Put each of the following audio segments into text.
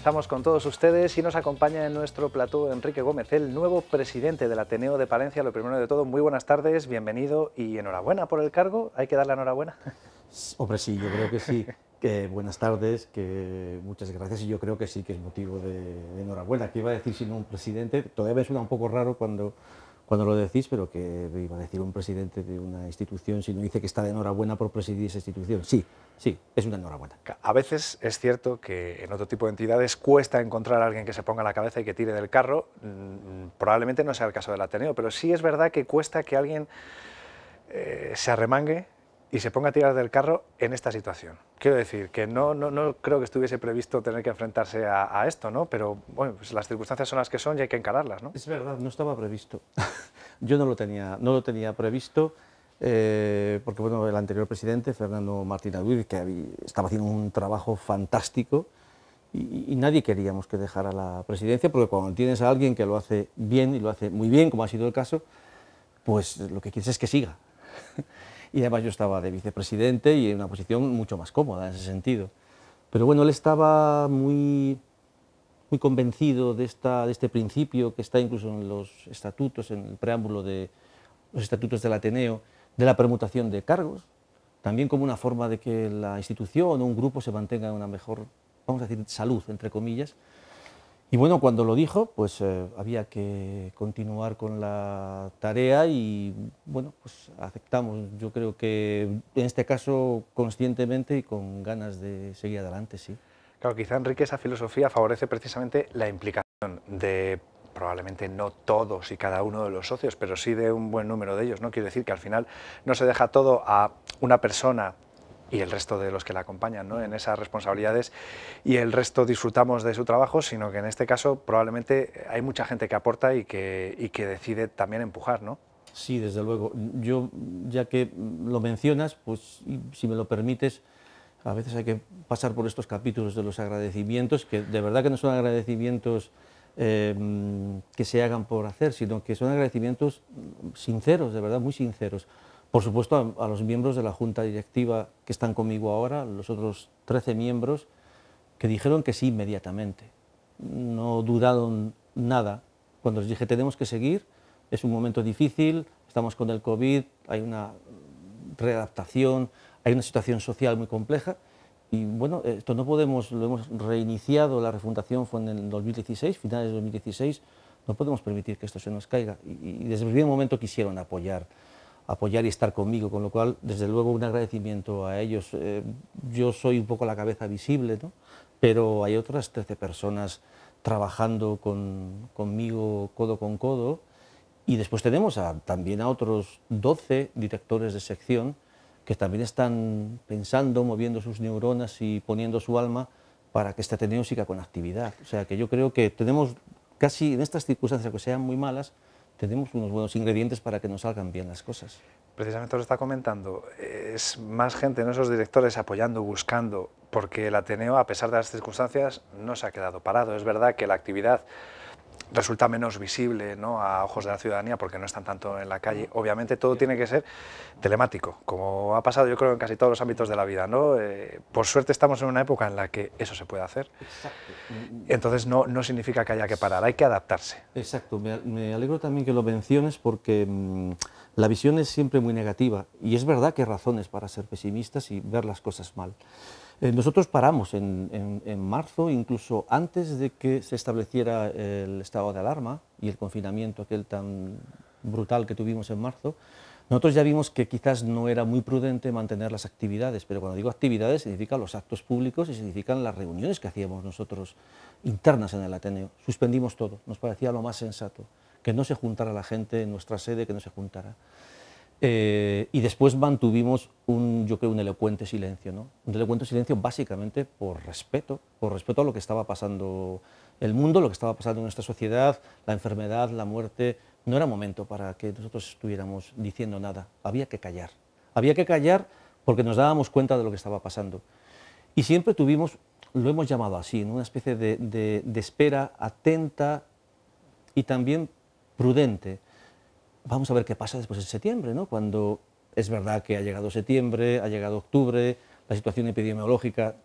Estamos con todos ustedes y nos acompaña en nuestro plató Enrique Gómez, el nuevo presidente del Ateneo de Palencia. Lo primero de todo, muy buenas tardes, bienvenido y enhorabuena por el cargo. ¿Hay que darle enhorabuena? Hombre, sí, yo creo que sí. Buenas tardes, muchas gracias y yo creo que sí que es motivo de, enhorabuena. ¿Qué iba a decir sino un presidente? Todavía me suena un poco raro cuando, cuando lo decís, pero que iba a decir un presidente de una institución si no dice que está de enhorabuena por presidir esa institución. Sí, sí, es una enhorabuena. A veces es cierto que en otro tipo de entidades cuesta encontrar a alguien que se ponga la cabeza y que tire del carro. Mm, probablemente no sea el caso del Ateneo, pero sí es verdad que cuesta que alguien eh, se arremangue y se ponga a tirar del carro en esta situación. Quiero decir que no, no, no creo que estuviese previsto tener que enfrentarse a, esto, ¿no? pero bueno, pues las circunstancias son las que son y hay que encararlas. ¿no? Es verdad, no estaba previsto. Yo no lo tenía, no lo tenía previsto. Eh, porque bueno, el anterior presidente, Fernando Martín Aduiz, que estaba haciendo un trabajo fantástico y, y, nadie queríamos que dejara la presidencia, porque cuando tienes a alguien que lo hace bien y lo hace muy bien, como ha sido el caso, pues lo que quieres es que siga. y además yo estaba de vicepresidente y en una posición mucho más cómoda en ese sentido. Pero bueno, él estaba muy, muy convencido de, esta, de este principio que está incluso en los estatutos, en el preámbulo de los estatutos del Ateneo, de la permutación de cargos, también como una forma de que la institución o un grupo se mantenga en una mejor, vamos a decir, salud, entre comillas, y bueno, cuando lo dijo, pues eh, había que continuar con la tarea y bueno, pues aceptamos. Yo creo que en este caso conscientemente y con ganas de seguir adelante, sí. Claro, quizá Enrique esa filosofía favorece precisamente la implicación de probablemente no todos y cada uno de los socios, pero sí de un buen número de ellos. ¿no? Quiero decir que al final no se deja todo a una persona y el resto de los que la acompañan ¿no? en esas responsabilidades y el resto disfrutamos de su trabajo, sino que en este caso probablemente hay mucha gente que aporta y que, y que decide también empujar, ¿no? Sí, desde luego. Yo, ya que lo mencionas, pues si me lo permites, a veces hay que pasar por estos capítulos de los agradecimientos, que de verdad que no son agradecimientos eh, que se hagan por hacer, sino que son agradecimientos sinceros, de verdad, muy sinceros. Por supuesto, a, los miembros de la Junta Directiva que están conmigo ahora, los otros 13 miembros, que dijeron que sí inmediatamente. No dudaron nada. Cuando les dije, tenemos que seguir, es un momento difícil, estamos con el COVID, hay una readaptación, hay una situación social muy compleja, y bueno, esto no podemos, lo hemos reiniciado, la refundación fue en el 2016, finales de 2016, no podemos permitir que esto se nos caiga. Y, y desde el primer momento quisieron apoyar apoyar y estar conmigo, con lo cual, desde luego, un agradecimiento a ellos. Eh, yo soy un poco la cabeza visible, ¿no? pero hay otras 13 personas trabajando con, conmigo codo con codo y después tenemos también a otros 12 directores de sección que también están pensando, moviendo sus neuronas y poniendo su alma para que este Ateneo siga con actividad. O sea que yo creo que tenemos casi en estas circunstancias que sean muy malas, tenemos unos buenos ingredientes para que nos salgan bien las cosas. Precisamente lo está comentando, es más gente, ¿no? esos directores apoyando, buscando, porque el Ateneo, a pesar de las circunstancias, no se ha quedado parado. Es verdad que la actividad resulta menos visible ¿no? a ojos de la ciudadanía porque no están tanto en la calle. Obviamente todo tiene que ser telemático, como ha pasado yo creo en casi todos los ámbitos de la vida. ¿no? Eh, por suerte estamos en una época en la que eso se puede hacer. Entonces no, no significa que haya que parar, hay que adaptarse. Exacto, me, alegro también que lo menciones porque mm, la visión es siempre muy negativa y es verdad que hay razones para ser pesimistas y ver las cosas mal. Eh, nosotros paramos en, marzo, incluso antes de que se estableciera el estado de alarma y el confinamiento aquel tan brutal que tuvimos en marzo, nosotros ya vimos que quizás no era muy prudente mantener las actividades, pero cuando digo actividades significa los actos públicos y significan las reuniones que hacíamos nosotros internas en el Ateneo. Suspendimos todo, nos parecía lo más sensato, que no se juntara la gente en nuestra sede, que no se juntara. Eh, y después mantuvimos un, yo creo, un elocuente silencio, ¿no? Un elocuente silencio básicamente por respeto, por respeto a lo que estaba pasando el mundo, lo que estaba pasando en nuestra sociedad, la enfermedad, la muerte. No era momento para que nosotros estuviéramos diciendo nada, había que callar. Había que callar porque nos dábamos cuenta de lo que estaba pasando. Y siempre tuvimos, lo hemos llamado así, una especie de, de espera atenta y también prudente vamos a ver qué pasa después de septiembre, ¿no? cuando es verdad que ha llegado septiembre, ha llegado octubre, la situación epidemiológica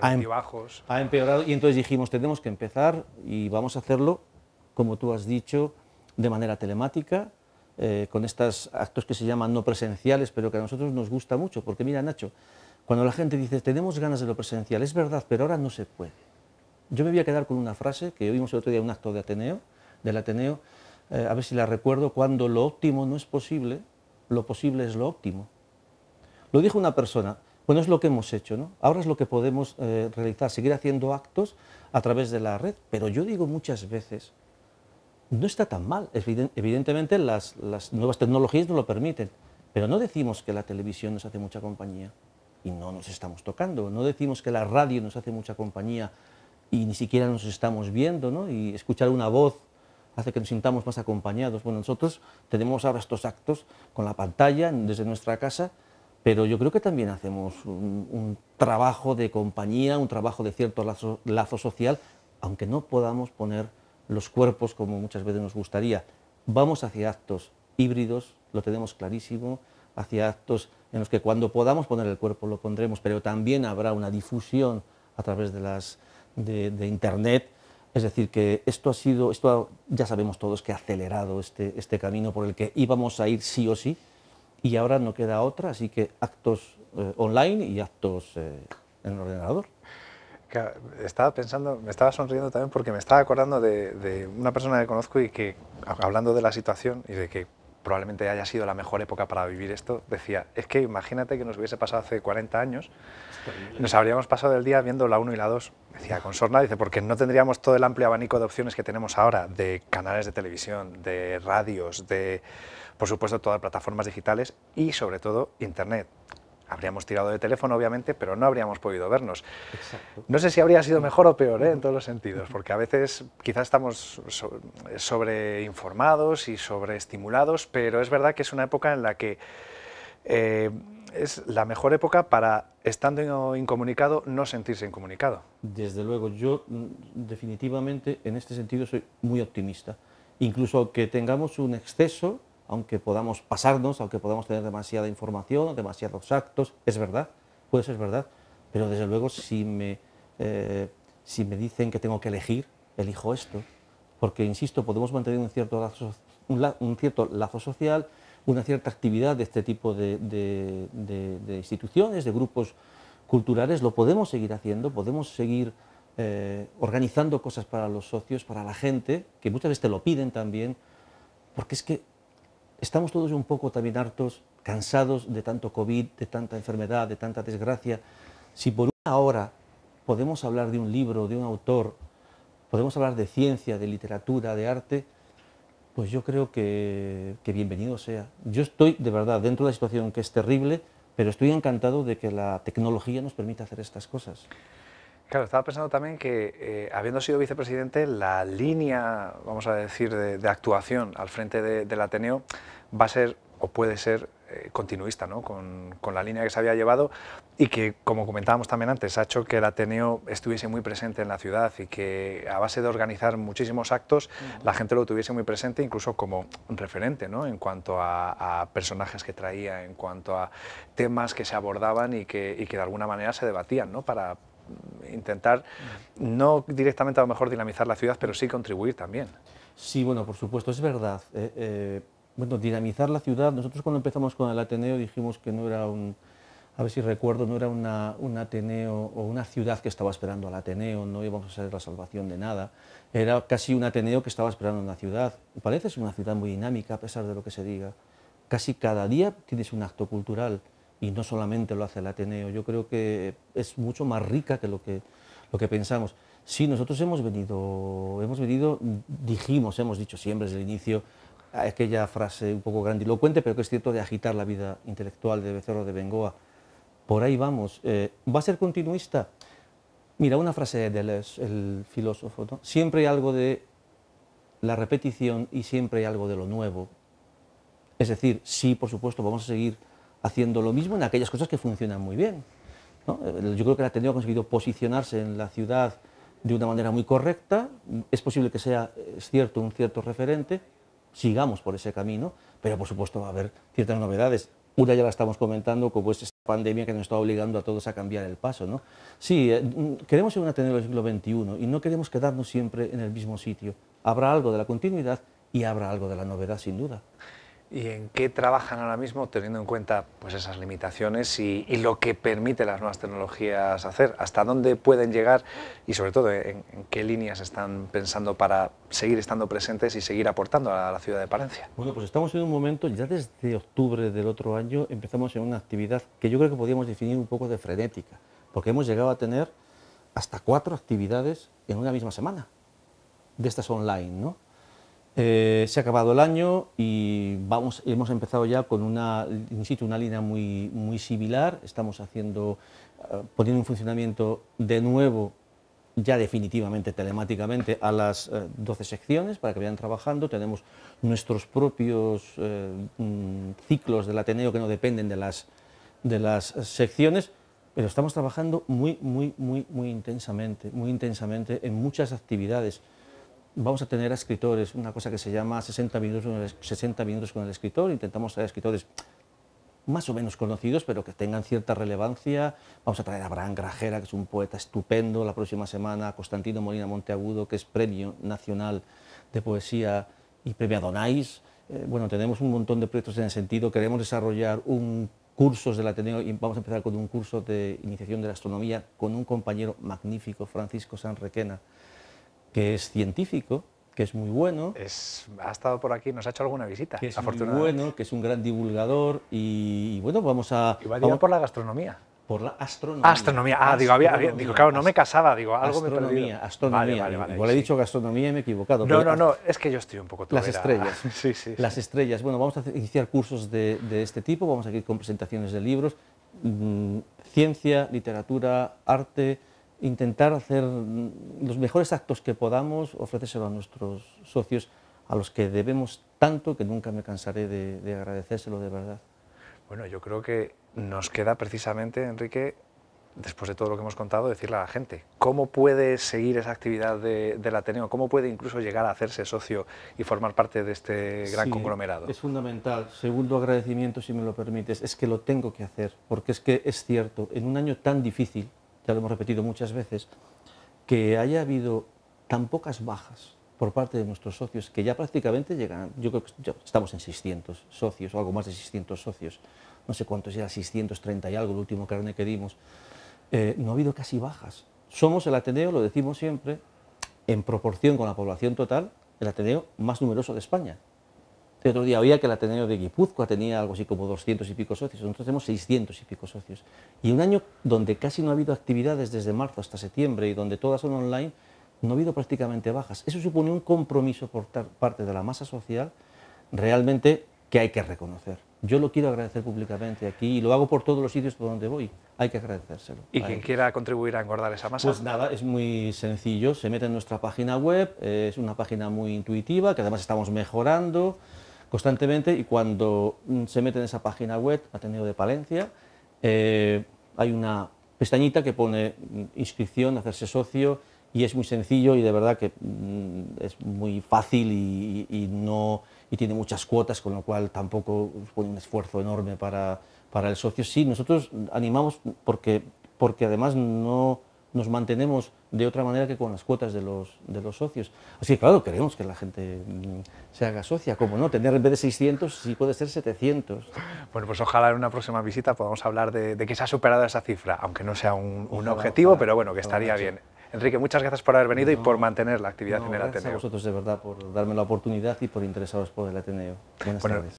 ha, em- altibajos. ha empeorado y entonces dijimos, tenemos que empezar y vamos a hacerlo, como tú has dicho, de manera telemática, eh, con estos actos que se llaman no presenciales, pero que a nosotros nos gusta mucho, porque mira, Nacho, cuando la gente dice, tenemos ganas de lo presencial, es verdad, pero ahora no se puede. Yo me voy a quedar con una frase que oímos el otro día en un acto de Ateneo, del Ateneo, eh, a ver si la recuerdo, cuando lo óptimo no es posible, lo posible es lo óptimo. Lo dijo una persona, bueno, es lo que hemos hecho, ¿no? Ahora es lo que podemos eh, realizar, seguir haciendo actos a través de la red, pero yo digo muchas veces, no está tan mal, Eviden- evidentemente las, las nuevas tecnologías nos lo permiten, pero no decimos que la televisión nos hace mucha compañía y no nos estamos tocando, no decimos que la radio nos hace mucha compañía y ni siquiera nos estamos viendo, ¿no? Y escuchar una voz hace que nos sintamos más acompañados. Bueno, nosotros tenemos ahora estos actos con la pantalla desde nuestra casa, pero yo creo que también hacemos un, trabajo de compañía, un trabajo de cierto lazo, social, aunque no podamos poner los cuerpos como muchas veces nos gustaría. Vamos hacia actos híbridos, lo tenemos clarísimo, hacia actos en los que cuando podamos poner el cuerpo lo pondremos, pero también habrá una difusión a través de, las, de Internet. Es decir, que esto ha sido, esto ya sabemos todos que ha acelerado este, este camino por el que íbamos a ir sí o sí, y ahora no queda otra, así que actos eh, online y actos eh, en el ordenador. Estaba pensando, me estaba sonriendo también porque me estaba acordando de una persona que conozco y que, hablando de la situación y de que probablemente haya sido la mejor época para vivir esto, decía, es que imagínate que nos hubiese pasado hace 40 años, nos habríamos pasado el día viendo la 1 y la 2, decía con sorna, dice, porque no tendríamos todo el amplio abanico de opciones que tenemos ahora, de canales de televisión, de radios, de, por supuesto, todas las plataformas digitales y sobre todo Internet. Habríamos tirado de teléfono, obviamente, pero no habríamos podido vernos. Exacto. No sé si habría sido mejor o peor ¿eh? en todos los sentidos, porque a veces quizás estamos so- sobreinformados y sobreestimulados, pero es verdad que es una época en la que eh, es la mejor época para, estando incomunicado, no sentirse incomunicado. Desde luego, yo mm, definitivamente en este sentido soy muy optimista. Incluso que tengamos un exceso, aunque podamos pasarnos, aunque podamos tener demasiada información, demasiados actos, es verdad, puede ser verdad, pero desde luego si me, eh, si me dicen que tengo que elegir, elijo esto, porque, insisto, podemos mantener un cierto lazo, un, cierto lazo social, una cierta actividad de este tipo de, de- de- de instituciones, de grupos culturales, lo podemos seguir haciendo, podemos seguir eh, organizando cosas para los socios, para la gente, que muchas veces te lo piden también, porque es que estamos todos un poco también hartos, cansados de tanto COVID, de tanta enfermedad, de tanta desgracia. Si por una hora podemos hablar de un libro, de un autor, podemos hablar de ciencia, de literatura, de arte, pues yo creo que, que bienvenido sea. Yo estoy, de verdad, dentro de la situación que es terrible, pero estoy encantado de que la tecnología nos permita hacer estas cosas. Claro, estaba pensando también que, eh, habiendo sido vicepresidente, la línea, vamos a decir, de, de actuación al frente de- del Ateneo va a ser, o puede ser, eh, continuista, ¿no? con, con la línea que se había llevado y que, como comentábamos también antes, ha hecho que el Ateneo estuviese muy presente en la ciudad y que a base de organizar muchísimos actos, la gente lo tuviese muy presente, incluso como referente, ¿no? en cuanto a, a personajes que traía, en cuanto a temas que se abordaban y que, y que de alguna manera se debatían, ¿no? para, intentar no directamente a lo mejor dinamizar la ciudad, pero sí contribuir también. Sí, bueno, por supuesto, es verdad. Eh, eh, bueno, dinamizar la ciudad, nosotros cuando empezamos con el Ateneo dijimos que no era un, a ver si recuerdo, no era un Ateneo o una ciudad que estaba esperando al Ateneo, no íbamos a ser la salvación de nada, era casi un Ateneo que estaba esperando una ciudad. Parece ser una ciudad muy dinámica, a pesar de lo que se diga. Casi cada día tienes un acto cultural y no solamente lo hace el Ateneo, yo creo que es mucho más rica que lo que, lo que pensamos. Sí, nosotros hemos venido, hemos venido, dijimos, hemos dicho siempre desde el inicio, aquella frase un poco grandilocuente, pero que es cierto, de agitar la vida intelectual de Becerro de Bengoa. Por ahí vamos. Eh, ¿Va a ser continuista? Mira, una frase de Deleuze, el filósofo, ¿no? Siempre hay algo de la repetición y siempre hay algo de lo nuevo. Es decir, sí, por supuesto, vamos a seguir haciendo lo mismo en aquellas cosas que funcionan muy bien. Eh, Yo creo que el Ateneo ha conseguido posicionarse en la ciudad de una manera muy correcta. Es posible que sea, es cierto, un cierto referente. Sigamos por ese camino, pero por supuesto va a haber ciertas novedades. Una ya la estamos comentando, como es pandemia que nos está obligando a todos a cambiar el paso. ¿no? Sí, eh, mm, queremos ser un Ateneo del siglo XXI y no queremos quedarnos siempre en el mismo sitio. Habrá algo de la continuidad y habrá algo de la novedad, sin duda. ¿Y en qué trabajan ahora mismo teniendo en cuenta pues, esas limitaciones y, lo que permite las nuevas tecnologías hacer? ¿Hasta dónde pueden llegar y sobre todo en, qué líneas están pensando para seguir estando presentes y seguir aportando a la ciudad de Palencia? Bueno, pues estamos en un momento, ya desde octubre del otro año empezamos en una actividad que yo creo que podríamos definir un poco de frenética, porque hemos llegado a tener hasta cuatro actividades en una misma semana, de estas online, ¿no? Eh, se ha acabado el año y vamos, hemos empezado ya con una, una línea muy, muy similar. Estamos haciendo, eh, poniendo en funcionamiento de nuevo, ya definitivamente telemáticamente, a las 12 eh, secciones para que vayan trabajando. Tenemos nuestros propios mm, ciclos del Ateneo que no dependen de las, de las secciones, pero estamos trabajando muy, muy, muy, muy intensamente, muy intensamente en muchas actividades vamos a tener a escritores, una cosa que se llama 60 minutos, 60 minutos con el escritor, intentamos traer escritores más o menos conocidos, pero que tengan cierta relevancia. Vamos a traer a Abraham Grajera, que es un poeta estupendo, la próxima semana, a Constantino Molina Monteagudo, que es Premio Nacional de Poesía y Premio Adonais. Eh, bueno, tenemos un montón de proyectos en ese sentido. Queremos desarrollar un cursos del Ateneo y vamos a empezar con un curso de iniciación de la astronomía con un compañero magnífico, Francisco Sanrequena, que es científico, que es muy bueno. Es, ha estado por aquí, nos ha hecho alguna visita. Que es muy bueno, que es un gran divulgador y, bueno, vamos a... Y va por la gastronomía. Por la astronomía. Astronomía. Ah, digo, había, digo, claro, no me casaba, digo, algo astronomía, me Astronomía, vale, vale, Igual he dicho gastronomía y me he equivocado. No, no, no, es que yo estoy un poco Las estrellas. sí, sí, Las estrellas. Bueno, vamos a iniciar cursos de, de, este tipo, vamos a ir con presentaciones de libros, mm, ciencia, literatura, arte, intentar hacer los mejores actos que podamos, ofrecérselo a nuestros socios, a los que debemos tanto que nunca me cansaré de, agradecérselo de verdad. Bueno, yo creo que nos queda precisamente, Enrique, después de todo lo que hemos contado, decirle a la gente cómo puede seguir esa actividad del Ateneo, cómo puede incluso llegar a hacerse socio y formar parte de este gran conglomerado. Es fundamental. Segundo agradecimiento, si me lo permites, es que lo tengo que hacer, porque es que es cierto, en un año tan difícil, ya lo hemos repetido muchas veces, que haya habido tan pocas bajas por parte de nuestros socios, que ya prácticamente llegan, yo creo que estamos en 600 socios, o algo más de 600 socios, no sé cuántos ya, 630 y algo, el último carnet que dimos, eh, no ha habido casi bajas. Somos el Ateneo, lo decimos siempre, en proporción con la población total, el Ateneo más numeroso de España. El otro día había que el Ateneo de Guipúzcoa tenía algo así como 200 y pico socios, nosotros tenemos 600 y pico socios. Y un año donde casi no ha habido actividades desde marzo hasta septiembre y donde todas son online, no ha habido prácticamente bajas. Eso supone un compromiso por parte de la masa social realmente que hay que reconocer. Yo lo quiero agradecer públicamente aquí y lo hago por todos los sitios por donde voy. Hay que agradecérselo. ¿Y quien quiera contribuir a engordar esa masa? Pues nada, es muy sencillo. Se mete en nuestra página web, es una página muy intuitiva que además estamos mejorando constantemente y cuando mm, se mete en esa página web, Ateneo de Palencia, eh, hay una pestañita que pone mm, inscripción, hacerse socio y es muy sencillo y de verdad que mm, es muy fácil y, no, y tiene muchas cuotas, con lo cual tampoco pone un esfuerzo enorme para, para el socio. Sí, nosotros animamos porque, porque además no nos mantenemos de otra manera que con las cuotas de los, de los socios. Así que claro, queremos que la gente mm, se haga socia, como no, tener en vez de 600, sí puede ser 700. Bueno, pues ojalá en una próxima visita podamos hablar de, que se ha superado esa cifra, aunque no sea un, objetivo, pero bueno, que estaría bien. Enrique, muchas gracias por haber venido y por mantener la actividad en el Ateneo. Gracias a vosotros de verdad por darme la oportunidad y por interesaros por el Ateneo. Buenas tardes.